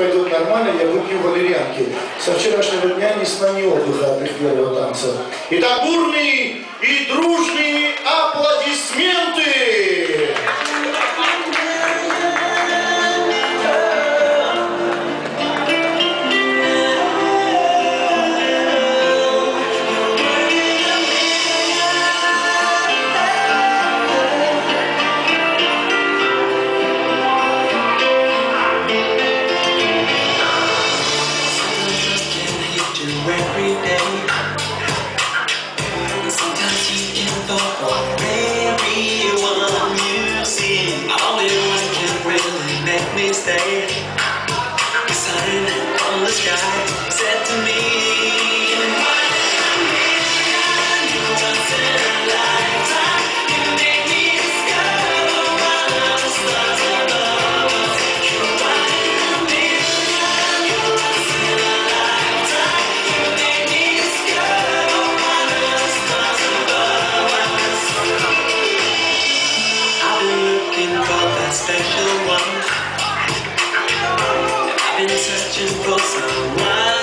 пройдет нормально, я выпью валерьянки. Со вчерашнего дня ни сна, ни отдыха от их первого танца. Итак, бурный и дружный special one. I've been searching for someone.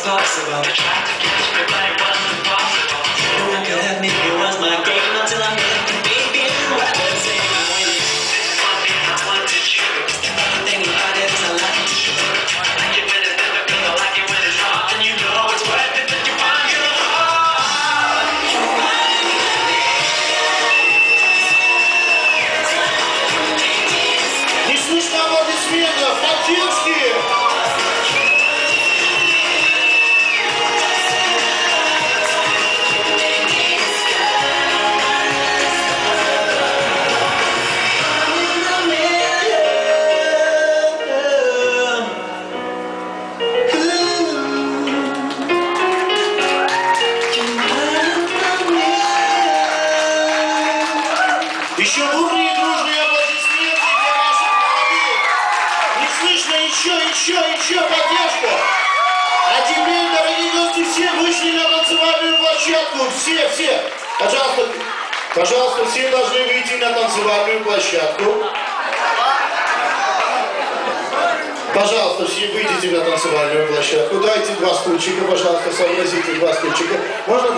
stops about to try to get Еще бурные дружные аплодисменты для наших молодых. Не слышно еще, еще, еще поддержку. А теперь, дорогие гости, все вышли на танцевальную площадку. Все, все. Пожалуйста, пожалуйста, все должны выйти на танцевальную площадку. Пожалуйста, все выйдите на танцевальную площадку. Дайте два стульчика, пожалуйста, сообразите два стульчика. Можно